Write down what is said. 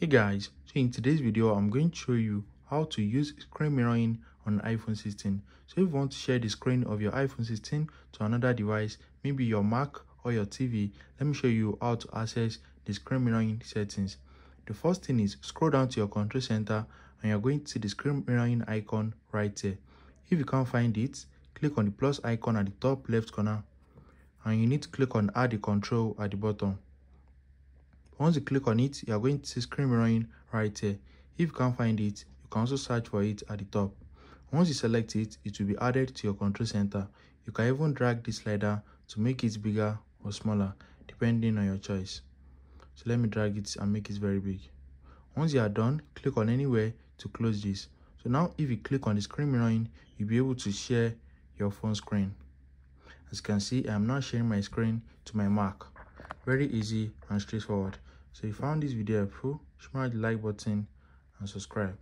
hey guys so in today's video i'm going to show you how to use screen mirroring on iphone 16 so if you want to share the screen of your iphone 16 to another device maybe your mac or your tv let me show you how to access the screen mirroring settings. The first thing is scroll down to your control center and you're going to see the screen mirroring icon right here. If you can't find it click on the plus icon at the top left corner and you need to click on add the control at the bottom once you click on it, you are going to see screen mirroring right here. If you can't find it, you can also search for it at the top. Once you select it, it will be added to your control center. You can even drag this slider to make it bigger or smaller, depending on your choice. So let me drag it and make it very big. Once you are done, click on anywhere to close this. So now if you click on the screen mirroring, you'll be able to share your phone screen. As you can see, I am now sharing my screen to my Mac. Very easy and straightforward. So if you found this video helpful, smash the like button and subscribe.